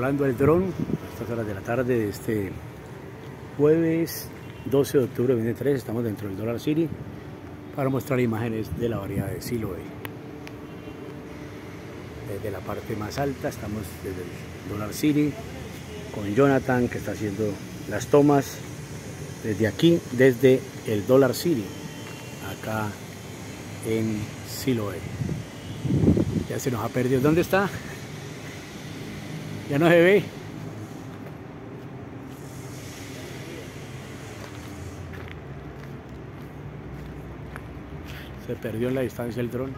volando el dron a estas horas de la tarde de este jueves 12 de octubre de 2023. Estamos dentro del Dollar City para mostrar imágenes de la variedad de Siloe. Desde la parte más alta estamos desde el Dollar City con Jonathan que está haciendo las tomas desde aquí, desde el Dollar City, acá en Siloe. Ya se nos ha perdido. ¿Dónde está? Ya no se ve. Se perdió en la distancia el dron.